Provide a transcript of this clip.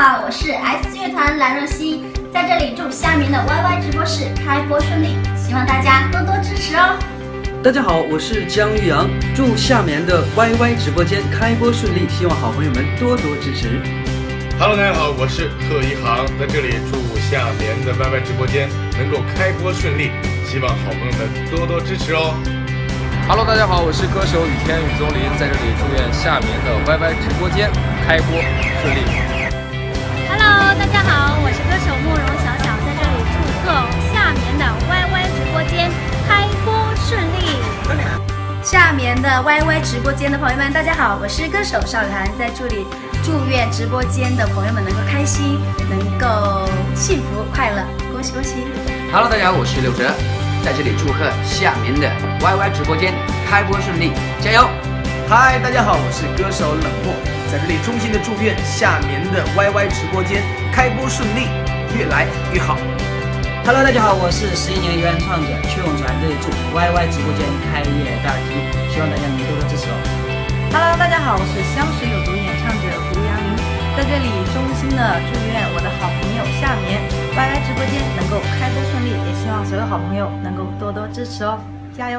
好，我是 S 乐团蓝若曦，在这里祝下面的 YY 直播室开播顺利，希望大家多多支持哦。大家好，我是姜玉阳，祝下面的 YY 直播间开播顺利，希望好朋友们多多支持。Hello，大家好，我是贺一航，在这里祝下面的 YY 直播间能够开播顺利，希望好朋友们多多支持哦。Hello，大家好，我是歌手雨天雨宗林，在这里祝愿下面的 YY 直播间开播顺利。Hello，大家好，我是歌手慕容小小，在这里祝贺下面的 YY 直播间开播顺利。下面的 YY 直播间的朋友们，大家好，我是歌手邵雨涵，在这里祝愿直播间的朋友们能够开心，能够幸福快乐，恭喜恭喜！Hello，大家好，我是刘哲。在这里祝贺下面的 YY 直播间开播顺利，加油！嗨，大家好，我是歌手冷漠，在这里衷心的祝愿下面的 YY 直播间开播顺利，越来越好。Hello，大家好，我是十一年原创者曲永传，这里祝 YY 直播间开业大吉，希望大家能多多支持哦。Hello，大家好，我是香水有毒演唱者胡杨林，在这里衷心的祝愿我的好朋友夏眠 YY 直播间能够开播顺利，也希望所有好朋友能够多多支持哦，加油！